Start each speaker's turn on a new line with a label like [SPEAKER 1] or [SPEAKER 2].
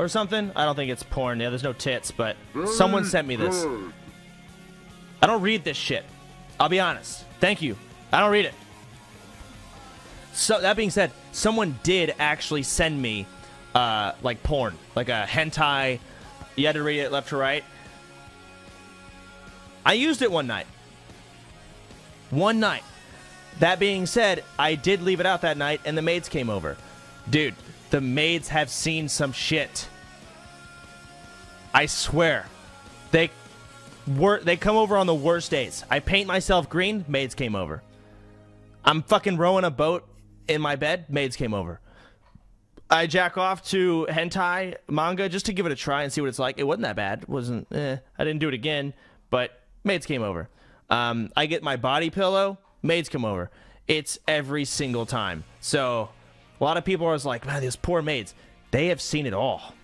[SPEAKER 1] or something. I don't think it's porn. Yeah, there's no tits, but someone sent me this. I don't read this shit. I'll be honest. Thank you. I don't read it. So that being said, someone did actually send me uh, like porn, like a hentai. You had to read it left to right. I used it one night. One night. That being said, I did leave it out that night, and the maids came over. Dude, the maids have seen some shit. I swear. They were they come over on the worst days. I paint myself green, maids came over. I'm fucking rowing a boat in my bed, maids came over. I jack off to hentai manga just to give it a try and see what it's like. It wasn't that bad. It wasn't eh. I didn't do it again, but maids came over. Um, I get my body pillow, maids come over. It's every single time. So a lot of people are like, man, these poor maids. They have seen it all.